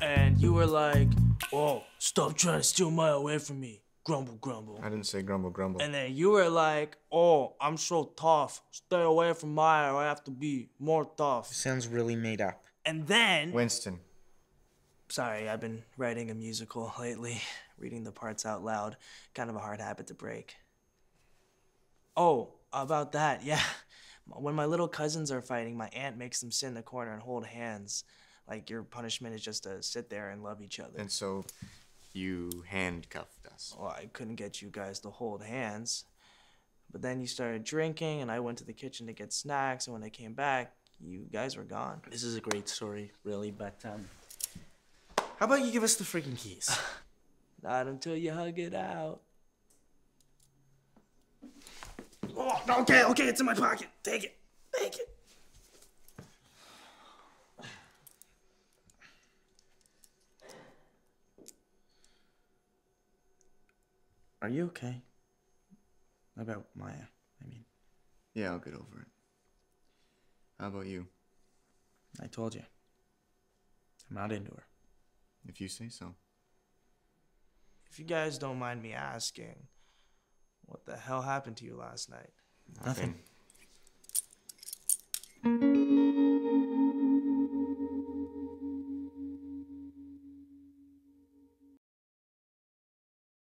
and you were like, "Oh, stop trying to steal Maya away from me." Grumble, grumble. I didn't say grumble, grumble. And then you were like, "Oh, I'm so tough. Stay away from Maya, or I have to be more tough." Sounds really made up. And then, Winston. sorry, I've been writing a musical lately, reading the parts out loud. Kind of a hard habit to break. Oh, about that, yeah. When my little cousins are fighting, my aunt makes them sit in the corner and hold hands. Like your punishment is just to sit there and love each other. And so you handcuffed us. Well, I couldn't get you guys to hold hands. But then you started drinking, and I went to the kitchen to get snacks, and when I came back, you guys were gone. This is a great story, really, but um, how about you give us the freaking keys? Not until you hug it out. oh, okay, okay, it's in my pocket. Take it, take it. Are you okay? About Maya, I mean. Yeah, I'll get over it. How about you? I told you. I'm not into her. If you say so. If you guys don't mind me asking, what the hell happened to you last night? Nothing. Nothing.